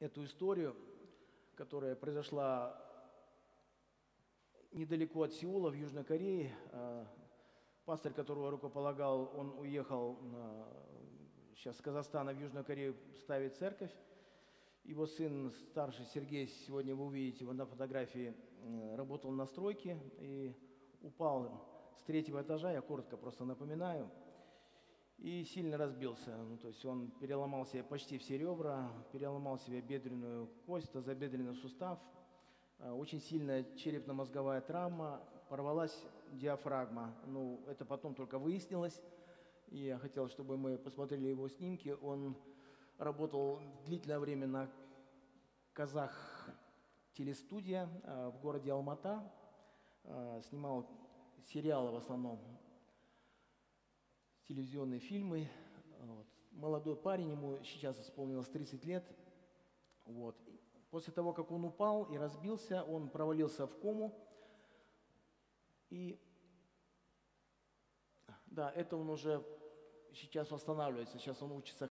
эту историю, которая произошла недалеко от Сеула, в Южной Корее. А, пастор, которого рукополагал, он уехал сейчас с Казахстана в Южную Корею ставить церковь. Его сын старший Сергей, сегодня вы увидите его на фотографии, работал на стройке и упал с третьего этажа, я коротко просто напоминаю, и сильно разбился. Ну, то есть он переломал себе почти все ребра, переломал себе бедренную кость, тазобедренный сустав, а, очень сильная черепно-мозговая травма, порвалась диафрагма. Ну, это потом только выяснилось, и я хотел, чтобы мы посмотрели его снимки. Он работал длительное время на казах телестудия а, в городе Алмата, а, снимал сериалы в основном, телевизионные фильмы. Вот. Молодой парень, ему сейчас исполнилось 30 лет. Вот. После того, как он упал и разбился, он провалился в кому. И да, это он уже сейчас восстанавливается, сейчас он учится